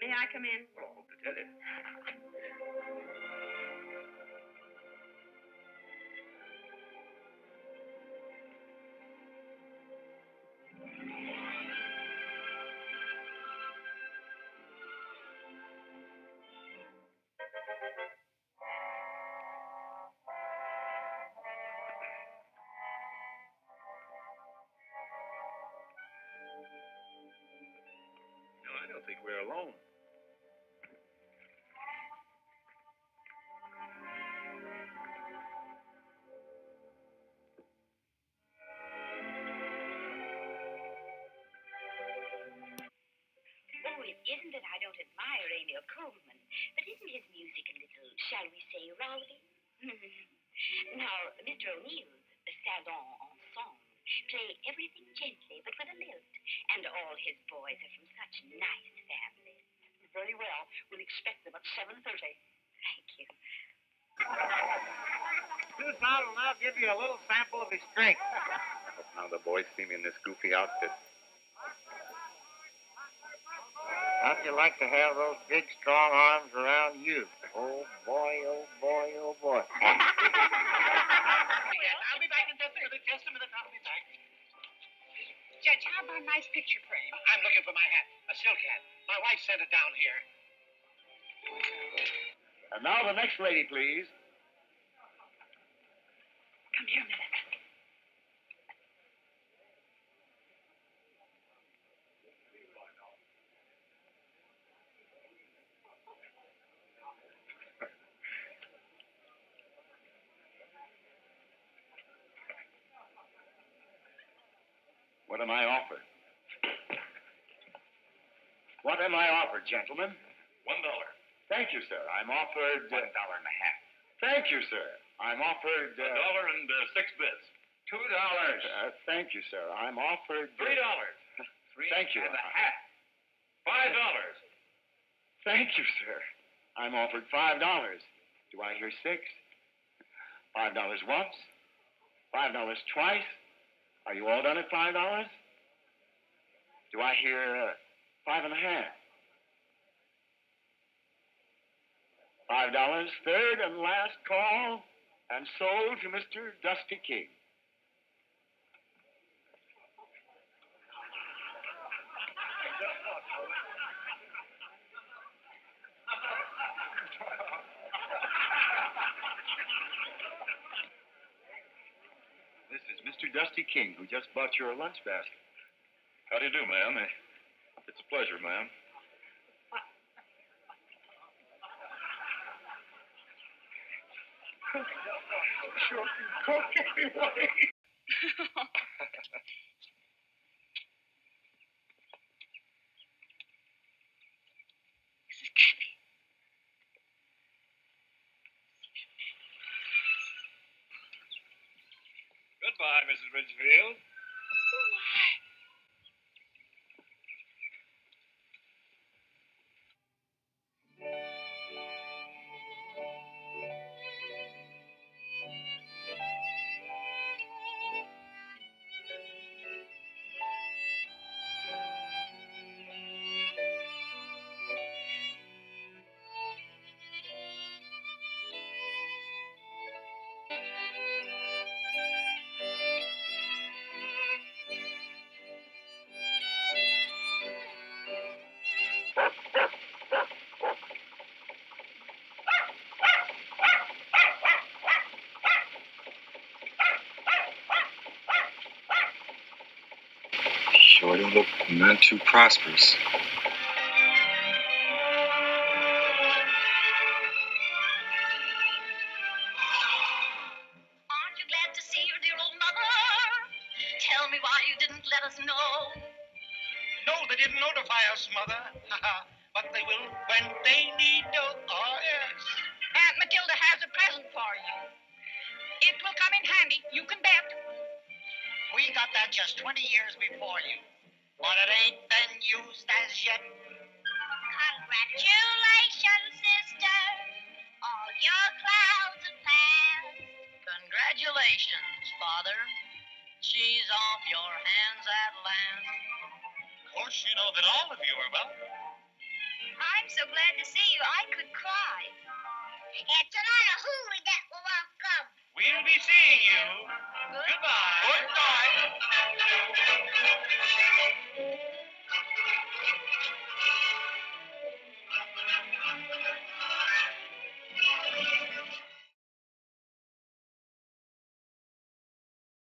May I come in? Well, I think we're alone. Oh, it isn't that I don't admire Emil Coleman, but isn't his music a little, shall we say, rowdy? now, Mr. O'Neill's Salon Ensemble play everything gently but with a lilt, all his boys are from such nice families. Very well. We'll expect them at 7.30. Thank you. Tucson will now give you a little sample of his strength. Hope now the boys see me in this goofy outfit. How'd you like to have those big, strong arms around you? Oh, boy, oh, boy, oh, boy. Yes, I'll be back in just a minute. Just a minute. I'll be back. Judge, how about a nice picture frame? I'm looking for my hat. A silk hat. My wife sent it down here. And now the next lady, please. What am I offered? What am I offered, gentlemen? One dollar. Thank you, sir. I'm offered. One dollar and a half. Thank you, sir. I'm offered. A dollar and uh, six bits. Two dollars. Uh, thank you, sir. I'm offered. Three dollars. Three Thank you. and a half. Five dollars. Thank you, sir. I'm offered five dollars. Do I hear six? Five dollars once. Five dollars twice. Are you all done at five dollars? Do I hear uh, five and a half? Five dollars, third and last call, and sold to Mr. Dusty King. This is Mr. Dusty King, who just bought your lunch basket. How do you do, ma'am? It's a pleasure, ma'am. Sure, cook anyway. Red Veil, when they need to. Oh, yes. Aunt Matilda has a present for you. It will come in handy, you can bet. We got that just 20 years before you. But it ain't been used as yet. Congratulations, sister. All your clouds have passed. Congratulations, Father. She's off your hands at last. Of course, you know that all of you are welcome. I I'm so glad to see you. I could